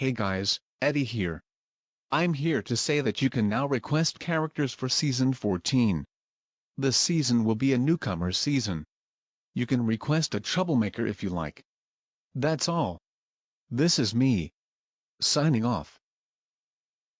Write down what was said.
Hey guys, Eddie here. I'm here to say that you can now request characters for Season 14. This season will be a newcomer season. You can request a troublemaker if you like. That's all. This is me. Signing off.